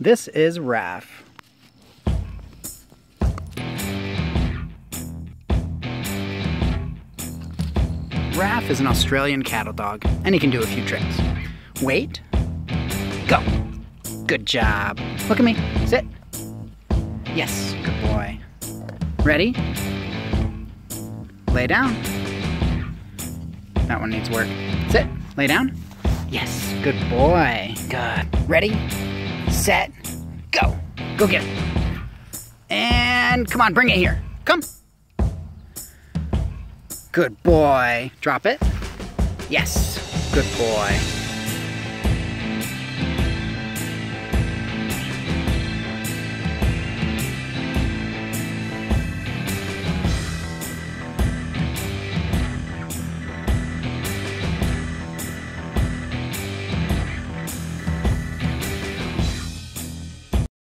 This is Raph. Raph is an Australian cattle dog, and he can do a few tricks. Wait. Go. Good job. Look at me. Sit. Yes, good boy. Ready? Lay down. That one needs work. Sit. Lay down. Yes, good boy. Good. Ready? Set. Go. Go get it. And come on, bring it here. Come. Good boy. Drop it. Yes. Good boy.